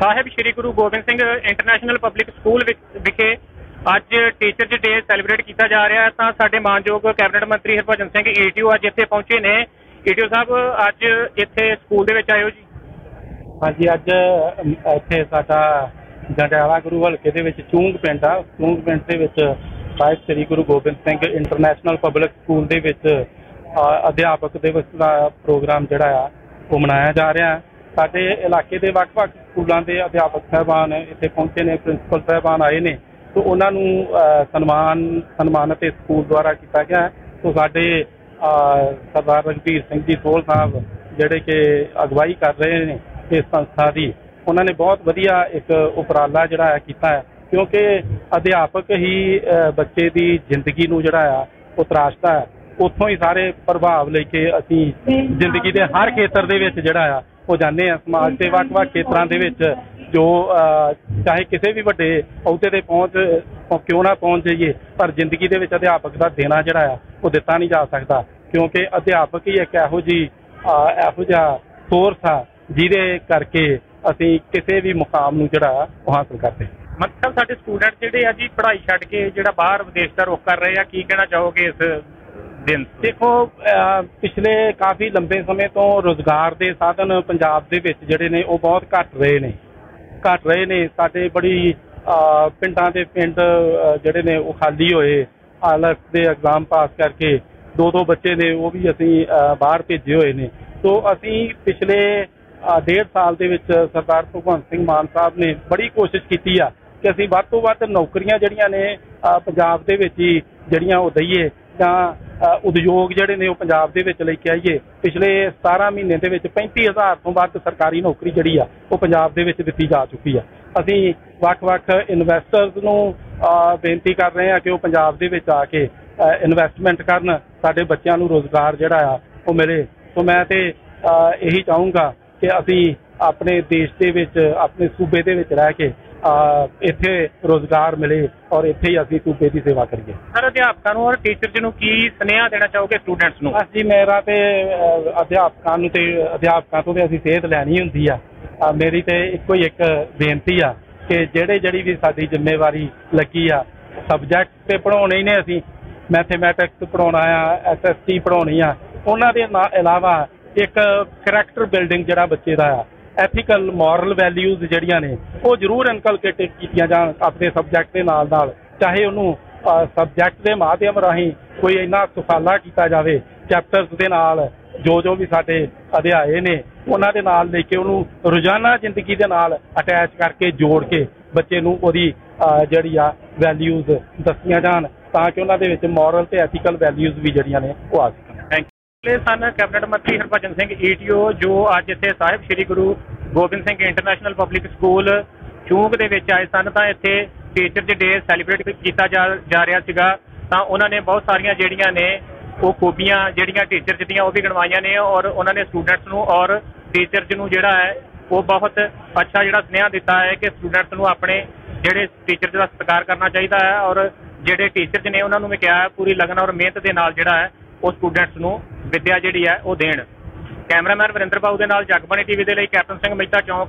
Sahib, Sri Guru Gobind Singh international public school ਵਿਖ- ਵਿਖੇ ਅੱਜ teachers day celebrate ਕੀਤਾ ਜਾ ਰਿਹਾ ਹੈ। ਤਾਂ ਸਾਡੇ ਮਾਨਯੋਗ ਕੈਬਨਿਟ ਮੰਤਰੀ ਹਰਭਜਨ ਸਿੰਘ ਏਟੀਓ ਅੱਜ ਇੱਥੇ ਪਹੁੰਚੇ ਨੇ। ਏਟੀਓ ਸਾਹਿਬ, ਅੱਜ ਇੱਥੇ ਸਕੂਲ ਦੇ ਵਿੱਚ ਆਇਓ ਜੀ। ਹਾਂਜੀ, ਅੱਜ ਇੱਥੇ ਸਾਡਾ ਜੰਡਿਆਲਾ ਗੁਰੂ ਹਲਕੇ ਦੇ ਵਿੱਚ ਚੂੰਗ ਪਿੰਡ ਆ। ਚੂੰਗ ਪਿੰਡ ਦੇ ਵਿੱਚ Sahib, Sri Guru Gobind Singh international public school ਦੇ ਵਿੱਚ ਅਧਿਆਪਕ ਦਿਵਸ ਦਾ ਪ੍ਰੋਗਰਾਮ ਜਿਹੜਾ ਆ, ਉਹ ਮਨਾਇਆ ਜਾ ਰਿਹਾ ਹੈ। ਸਾਡੇ ਇਲਾਕੇ ਦੇ ਵੱਖ-ਵੱਖ ਸਕੂਲਾਂ ਦੇ ਅਧਿਆਪਕ ਸਾਹਿਬਾਨ ਇੱਥੇ ਪਹੁੰਚੇ ਨੇ, ਪ੍ਰਿੰਸੀਪਲ ਸਾਹਿਬਾਨ ਆਏ ਨੇ। ਤੋਂ ਉਹਨਾਂ ਨੂੰ ਸਨਮਾਨ ਸਨਮਾਨਿਤ ਇਸ ਸਕੂਲ ਦੁਆਰਾ ਕੀਤਾ ਗਿਆ ਹੈ। ਤੋਂ ਸਾਡੇ ਸਰਦਾਰ ਰਘਬੀਰ ਸਿੰਘ ਜੀ ਸੋਲ ਸਾਹਿਬ ਜਿਹੜੇ ਕਿ ਅਗਵਾਈ ਕਰ ਰਹੇ ਨੇ ਇਸ ਸੰਸਥਾ ਦੀ, ਉਹਨਾਂ ਨੇ ਬਹੁਤ ਵਧੀਆ ਇੱਕ ਉਪਰਾਲਾ ਜਿਹੜਾ ਹੈ ਕੀਤਾ ਹੈ। ਕਿਉਂਕਿ ਅਧਿਆਪਕ ਹੀ ਬੱਚੇ ਦੀ ਜ਼ਿੰਦਗੀ ਨੂੰ ਜਿਹੜਾ ਆ ਉਹ ਤਰਾਸ਼ਦਾ ਹੈ। ਉੱਥੋਂ ਹੀ ਸਾਰੇ ਪ੍ਰਭਾਵ ਲੈ ਕੇ ਅਸੀਂ ਜ਼ਿੰਦਗੀ ਦੇ ਹਰ ਖੇਤਰ ਦੇ ਵਿੱਚ ਜਿਹੜਾ ਆ ਉਹ ਜਾਂਦੇ ਆ। ਸਮਾਜ ਦੇ ਵੱਖ-ਵੱਖ ਖੇਤਰਾਂ ਦੇ ਵਿੱਚ ਜੋ ਅ, ਚਾਹੇ ਕਿਸੇ ਵੀ ਵੱਡੇ ਅਹੁਦੇ ਤੇ ਪਹੁੰਚ ਕਿਉਂ ਨਾ ਪਹੁੰਚ ਜਾਈਏ ਪਰ ਜ਼ਿੰਦਗੀ ਦੇ ਵਿੱਚ ਅਧਿਆਪਕ ਦਾ ਦੇਣਾ ਜਿਹੜਾ ਆ ਉਹ ਦਿੱਤਾ ਨਹੀਂ ਜਾ ਸਕਦਾ। ਕਿਉਂਕਿ ਅਧਿਆਪਕ ਹੀ ਇੱਕ ਇਹੋ ਜੀ ਇਹੋ ਜਿਹਾ ਸੋਰਸ ਆ ਜਿਹਦੇ ਕਰਕੇ ਅਸੀਂ ਕਿਸੇ ਵੀ ਮੁਕਾਮ ਨੂੰ ਜਿਹੜਾ ਆ ਉਹ ਹਾਸਲ ਕਰਦੇ ਹਾਂ। ਮਤਲਬ ਸਾਡੇ ਸਟੂਡੈਂਟ ਜਿਹੜੇ ਆ ਜੀ ਪੜ੍ਹਾਈ ਛੱਡ ਕੇ ਜਿਹੜਾ ਬਾਹਰ ਵਿਦੇਸ਼ ਦਾ ਰੁਖ ਕਰ ਰਹੇ ਆ ਕੀ ਕਹਿਣਾ ਚਾਹੋਗੇ ਇਸ ਦਿਨ। ਦੇਖੋ ਪਿਛਲੇ ਕਾਫੀ ਲੰਬੇ ਸਮੇਂ ਤੋਂ ਰੋਜ਼ਗਾਰ ਦੇ ਸਾਧਨ ਪੰਜਾਬ ਦੇ ਵਿੱਚ ਜਿਹੜੇ ਨੇ, ਉਹ ਬਹੁਤ ਘਟ ਰਹੇ ਨੇ। ਘਟ ਰਹੇ ਨੇ। ਸਾਡੇ ਬੜੀ ਪਿੰਡਾਂ ਦੇ ਪਿੰਡ ਜਿਹੜੇ ਨੇ, ਉਹ ਖਾਲੀ ਹੋਏ। ਆਲਸ ਦੇ ਐਗਜ਼ਾਮ ਪਾਸ ਕਰਕੇ ਦੋ ਦੋ ਬੱਚੇ ਨੇ, ਉਹ ਵੀ ਅਸੀਂ ਬਾਹਰ ਭੇਜੇ ਹੋਏ ਨੇ। ਸੋ ਅਸੀਂ ਪਿਛਲੇ ਡੇਢ ਸਾਲ ਦੇ ਵਿੱਚ ਸਰਦਾਰ ਭਗਵੰਤ ਸਿੰਘ ਮਾਨ ਸਾਹਿਬ ਨੇ ਬੜੀ ਕੋਸ਼ਿਸ਼ ਕੀਤੀ ਆ ਕਿ ਅਸੀਂ ਵੱਧ ਤੋਂ ਵੱਧ ਨੌਕਰੀਆਂ ਜਿਹੜੀਆਂ ਨੇ ਪੰਜਾਬ ਦੇ ਵਿੱਚ ਹੀ ਜਿਹੜੀਆਂ ਉਹ ਦਈਏ। ਜਾਂ ਉਦਯੋਗ ਜਿਹੜੇ ਨੇ ਉਹ ਪੰਜਾਬ ਦੇ ਵਿੱਚ ਲੈ ਕੇ ਆਈਏ। ਪਿਛਲੇ 17 ਮਹੀਨੇ ਦੇ ਵਿੱਚ 35000 ਤੋਂ ਵੱਧ ਸਰਕਾਰੀ ਨੌਕਰੀ ਜਿਹੜੀ ਆ, ਉਹ ਪੰਜਾਬ ਦੇ ਵਿੱਚ ਦਿੱਤੀ ਜਾ ਚੁੱਕੀ ਆ। ਅਸੀਂ ਵੱਖ-ਵੱਖ ਇਨਵੈਸਟਰਸ ਨੂੰ ਬੇਨਤੀ ਕਰ ਰਹੇ ਹਾਂ ਕਿ ਉਹ ਪੰਜਾਬ ਦੇ ਵਿੱਚ ਆ ਕੇ ਇਨਵੈਸਟਮੈਂਟ ਕਰਨ। ਸਾਡੇ ਬੱਚਿਆਂ ਨੂੰ ਰੋਜ਼ਗਾਰ ਜਿਹੜਾ ਆ, ਉਹ ਮਿਲੇ। ਸੋ ਮੈਂ ਤੇ ਇਹੀ ਚਾਹੂੰਗਾ ਕਿ ਅਸੀਂ ਆਪਣੇ ਦੇਸ਼ ਦੇ ਵਿੱਚ ਆਪਣੇ ਸੂਬੇ ਦੇ ਵਿੱਚ ਰਹਿ ਕੇ ਇੱਥੇ ਰੋਜ਼ਗਾਰ ਮਿਲੇ ਔਰ ਇੱਥੇ ਹੀ ਅਸੀਂ ਸੂਬੇ ਦੀ ਸੇਵਾ ਕਰੀਏ। ਸਰ ਅਧਿਆਪਕਾਂ ਨੂੰ ਔਰ ਟੀਚਰਜ਼ ਨੂੰ ਕੀ ਸੁਨੇਹਾ ਦੇਣਾ ਚਾਹੋਗੇ ਸਟੂਡੈਂਟਸ ਨੂੰ? ਬਸ ਜੀ ਮੇਰਾ ਤੇ ਅਧਿਆਪਕਾਂ ਨੂੰ ਤੇ ਅਧਿਆਪਕਾਂ ਤੋਂ ਤੇ ਅਸੀਂ ਸੇਧ ਲੈਣੀ ਹੁੰਦੀ ਆ। ਮੇਰੀ ਤੇ ਇੱਕੋ ਹੀ ਇੱਕ ਬੇਨਤੀ ਆ ਕਿ ਜਿਹੜੇ ਜਿਹੜੀ ਵੀ ਸਾਡੀ ਜ਼ਿੰਮੇਵਾਰੀ ਲੱਗੀ ਆ ਸਬਜੈਕਟ ਤੇ ਪੜਾਉਣੇ ਹੀ ਨੇ ਅਸੀਂ। ਮੈਥਮੈਟਿਕਸ ਪੜਾਉਣਾ ਆ ਐਸਐਸਟੀ ਪੜਾਉਣੀ ਆ। ਉਹਨਾਂ ਦੇ ਇਲਾਵਾ ਇੱਕ ਕਰੈਕਟਰ ਬਿਲਡਿੰਗ ਜਿਹੜਾ ਬੱਚੇ ਦਾ ਆ ਐਥੀਕਲ ਮੋਰਲ ਵੈਲਿਊਜ਼ ਜਿਹੜੀਆਂ ਨੇ, ਉਹ ਜ਼ਰੂਰ ਇਨਕਲਕੇਟ ਕੀਤੀਆਂ ਜਾਣ ਆਪਣੇ ਸਬਜੈਕਟ ਦੇ ਨਾਲ ਨਾਲ, ਚਾਹੇ ਉਹਨੂੰ ਸਬਜੈਕਟ ਦੇ ਮਾਧਿਅਮ ਰਾਹੀਂ ਕੋਈ ਇੰਨਾ ਸੁਖਾਲਾ ਕੀਤਾ ਜਾਵੇ ਚੈਪਟਰਸ ਦੇ ਨਾਲ ਜੋ ਜੋ ਵੀ ਸਾਡੇ ਅਧਿਆਏ ਨੇ, ਉਹਨਾਂ ਦੇ ਨਾਲ ਲੈ ਕੇ ਉਹਨੂੰ ਰੋਜ਼ਾਨਾ ਜ਼ਿੰਦਗੀ ਦੇ ਨਾਲ ਅਟੈਚ ਕਰਕੇ ਜੋੜ ਕੇ ਬੱਚੇ ਨੂੰ ਉਹਦੀ ਜਿਹੜੀ ਆ ਵੈਲਿਊਜ਼ ਦੱਸੀਆਂ ਜਾਣ, ਤਾਂ ਕਿ ਉਹਨਾਂ ਦੇ ਵਿੱਚ ਮੋਰਲ ਤੇ ਐਥੀਕਲ ਵੈਲਿਊਜ਼ ਵੀ ਜਿਹੜੀਆਂ ਨੇ ਉਹ ਆ ਸਕਣ ਥੈਂਕ ਸਨ ਕੈਬਨਿਟ ਮੰਤਰੀ ਹਰਭਜਨ ਸਿੰਘ ਈਟੀਓ, ਜੋ ਅੱਜ ਇੱਥੇ Sahib Sri Guru Gobind Singh international public school Chung ਦੇ ਵਿੱਚ ਆਏ ਸਨ, ਤਾਂ ਇੱਥੇ ਟੀਚਰਜ਼ ਡੇ ਸੈਲੀਬ੍ਰੇਟ ਕੀਤਾ ਜਾ ਰਿਹਾ ਸੀਗਾ। ਤਾਂ ਉਹਨਾਂ ਨੇ ਬਹੁਤ ਸਾਰੀਆਂ ਜਿਹੜੀਆਂ ਨੇ, ਉਹ ਖੂਬੀਆਂ ਜਿਹੜੀਆਂ ਟੀਚਰਜ਼ ਦੀਆਂ, ਉਹ ਵੀ ਗਣਵਾਈਆਂ ਨੇ ਔਰ ਉਹਨਾਂ ਨੇ ਸਟੂਡੈਂਟਸ ਨੂੰ ਔਰ ਟੀਚਰਸ ਨੂੰ ਜਿਹੜਾ ਹੈ, ਉਹ ਬਹੁਤ ਅੱਛਾ ਜਿਹੜਾ ਸੁਨੇਹਾ ਦਿੱਤਾ ਹੈ ਕਿ ਸਟੂਡੈਂਟਸ ਨੂੰ ਆਪਣੇ ਜਿਹੜੇ ਟੀਚਰਜ਼ ਦਾ ਸਤਿਕਾਰ ਕਰਨਾ ਚਾਹੀਦਾ ਹੈ ਔਰ ਜਿਹੜੇ ਟੀਚਰਸ ਨੇ ਉਹਨਾਂ ਨੂੰ ਵੀ ਕਿਹਾ ਪੂਰੀ ਲਗਨ ਔਰ ਮਿਹਨਤ ਦੇ ਨਾਲ ਜਿਹੜਾ ਹੈ ਉਹ ਸਟੂਡੈਂਟਸ ਨੂੰ ਵਿੱਦਿਆ ਜਿਹੜੀ ਹੈ ਉਹ ਦੇਣ। ਕੈਮਰਾਮੈਨ ਵਰਿੰਦਰ ਬਾਬੂ ਦੇ ਨਾਲ ਜਗਬਾਣੀ ਟੀਵੀ ਦੇ ਲਈ ਕੈਪਟਨ ਸਿੰਘ ਮਹਿਤਾ ਚੌਂਕ